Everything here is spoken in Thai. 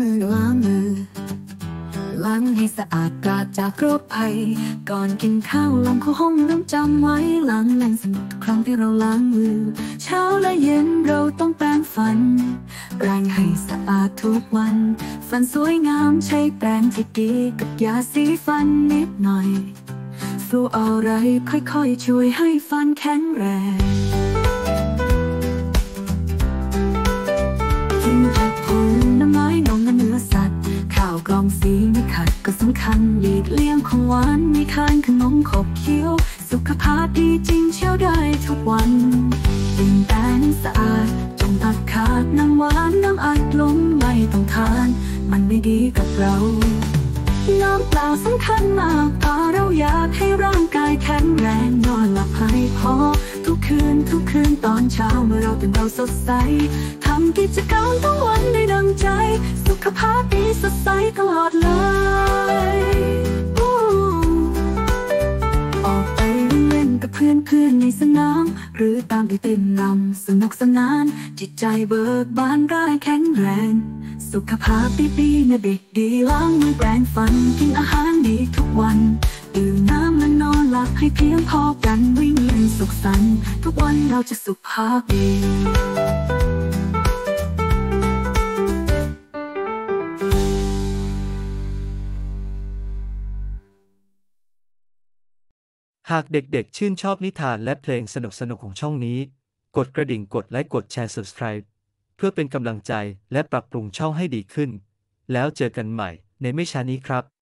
มือล้างมือล้างให้สะอาดปราศจากโรคภัยก่อนกินข้าวล้างข้อห้องน้ำจำไว้ล้างแรงสมุดครั้งที่เราล้างมือ เช้าและเย็นเราต้องแปรงฟันแปรงให้สะอาดทุกวัน ฟันสวยงามใช้แปรงที่กีกับยาสีฟันนิดหน่อยสู้อะไรค่อยๆ ช่วยให้ฟันแข็งแรง กล่องสีไม่ขัดก็สำคัญหลีกเลี่ยงของหวานมีคานขนมขบเคี้ยว สุขภาพดีจริงเชี่ยวได้ทุกวันกินแต่น้ำสะอาดจงตัดขาดน้ำหวานน้ำอัดลมไม่ต้องทาน มันไม่ดีกับเรา น้ำเปล่าสำคัญมากพอเราอยากให้ร่างกายแข็งแรง คืนทุกคืนตอนเช้าเมื่อเราตื่นเราสดใสทำกิจกรรมทั้งวันได้ดังใจ สุขภาพดีสดใสตลอดเลยออกไปเล่นกับเพื่อนเพื่อนในสนาม หรือตามที่เต้นรำสนุกสนาน จิตใจเบิกบานร่ายแข็งแรง สุขภาพดีๆนะเด็กดีล้างมือแปรงฟันกินอาหารดีทุกวันดื่ม ให้เพียงพอกันวิ่งเล่นสุขสันต์ทุกวันเราจะสุขภาพดีหากเด็กๆ ชื่นชอบนิทานและเพลงสนุกๆ ของช่องนี้ กดกระดิ่งกดไลค์กดแชร์ Subscribe เพื่อเป็นกำลังใจและปรับปรุงช่องให้ดีขึ้น แล้วเจอกันใหม่ในไม่ช้านี้ครับ